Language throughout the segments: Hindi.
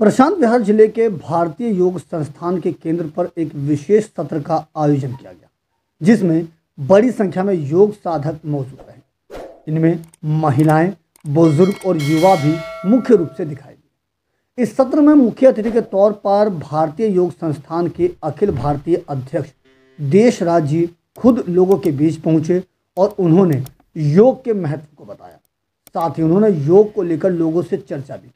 प्रशांत बिहार ज़िले के भारतीय योग संस्थान के केंद्र पर एक विशेष सत्र का आयोजन किया गया, जिसमें बड़ी संख्या में योग साधक मौजूद रहे। इनमें महिलाएँ, बुज़ुर्ग और युवा भी मुख्य रूप से दिखाई दिए। इस सत्र में मुख्य अतिथि के तौर पर भारतीय योग संस्थान के अखिल भारतीय अध्यक्ष, देश राज खुद लोगों के बीच पहुँचे और उन्होंने योग के महत्व को बताया। साथ ही उन्होंने योग को लेकर लोगों से चर्चा भी की।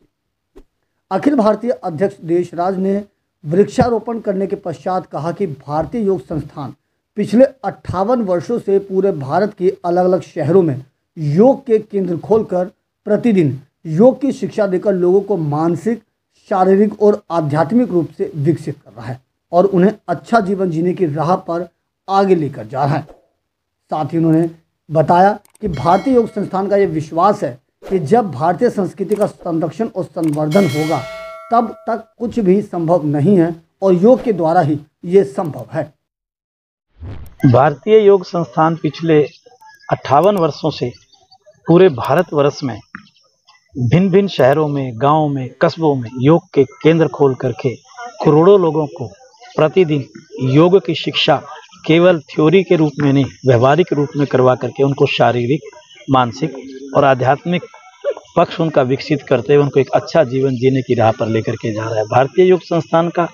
अखिल भारतीय अध्यक्ष देशराज ने वृक्षारोपण करने के पश्चात कहा कि भारतीय योग संस्थान पिछले अट्ठावन वर्षों से पूरे भारत के अलग अलग शहरों में योग के केंद्र खोलकर प्रतिदिन योग की शिक्षा देकर लोगों को मानसिक, शारीरिक और आध्यात्मिक रूप से विकसित कर रहा है और उन्हें अच्छा जीवन जीने की राह पर आगे लेकर जा रहा है। साथ ही उन्होंने बताया कि भारतीय योग संस्थान का ये विश्वास है कि जब भारतीय संस्कृति का संरक्षण और संवर्धन होगा, तब तक कुछ भी संभव नहीं है और योग के द्वारा ही ये संभव है। भारतीय योग संस्थान पिछले अट्ठावन वर्षों से पूरे भारतवर्ष में भिन्न भिन्न शहरों में, गाँवों में, कस्बों में योग के केंद्र खोल करके करोड़ों लोगों को प्रतिदिन योग की शिक्षा केवल थ्योरी के रूप में नहीं, व्यवहारिक रूप में करवा करके उनको शारीरिक, मानसिक और आध्यात्मिक पक्ष उनका विकसित करते हुए उनको एक अच्छा जीवन जीने की राह पर लेकर के जा रहा है। भारतीय योग संस्थान का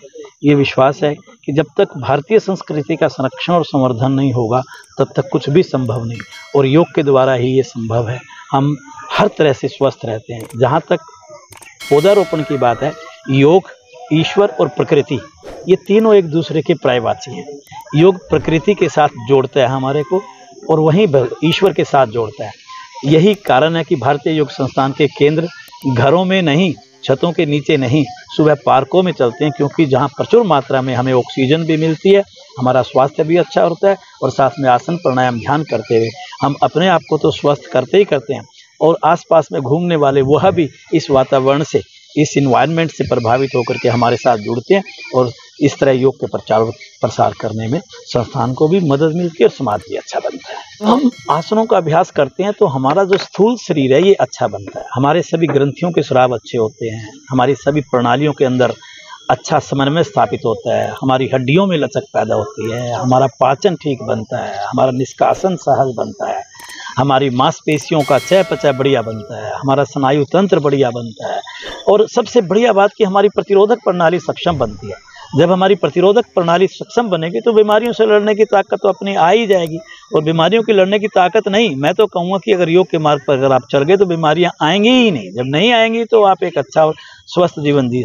ये विश्वास है कि जब तक भारतीय संस्कृति का संरक्षण और संवर्धन नहीं होगा, तब तक कुछ भी संभव नहीं। और योग के द्वारा ही ये संभव है। हम हर तरह से स्वस्थ रहते हैं। जहाँ तक पौधारोपण की बात है, योग, ईश्वर और प्रकृति, ये तीनों एक दूसरे के प्रायवाची हैं। योग प्रकृति के साथ जोड़ता है हमारे को और वहीं ईश्वर के साथ जोड़ता है। यही कारण है कि भारतीय योग संस्थान के केंद्र घरों में नहीं, छतों के नीचे नहीं, सुबह पार्कों में चलते हैं क्योंकि जहाँ प्रचुर मात्रा में हमें ऑक्सीजन भी मिलती है, हमारा स्वास्थ्य भी अच्छा होता है और साथ में आसन, प्राणायाम, ध्यान करते हुए हम अपने आप को तो स्वस्थ करते ही करते हैं और आसपास में घूमने वाले वह भी इस वातावरण से, इस इन्वायरमेंट से प्रभावित होकर के हमारे साथ जुड़ते हैं और इस तरह योग के प्रचार, प्रसार करने में संस्थान को भी मदद मिलती है और समाज भी अच्छा बनता है हम आसनों का अभ्यास करते हैं तो हमारा जो स्थूल शरीर है, ये अच्छा बनता है। हमारे सभी ग्रंथियों के सुराव अच्छे होते हैं। हमारी सभी प्रणालियों के अंदर अच्छा समन्वय स्थापित होता है। हमारी हड्डियों में लचक पैदा होती है। हमारा पाचन ठीक बनता है। हमारा निष्कासन सहज बनता है। हमारी मांसपेशियों का चय पचय बढ़िया बनता है। हमारा स्नायु तंत्र बढ़िया बनता है। और सबसे बढ़िया बात कि हमारी प्रतिरोधक प्रणाली सक्षम बनती है। जब हमारी प्रतिरोधक प्रणाली सक्षम बनेगी तो बीमारियों से लड़ने की ताकत तो अपनी आ ही जाएगी और बीमारियों की लड़ने की ताकत नहीं। मैं तो कहूँगा कि अगर योग के मार्ग पर अगर आप चल गए तो बीमारियाँ आएँगी ही नहीं। जब नहीं आएँगी तो आप एक अच्छा और स्वस्थ जीवन जी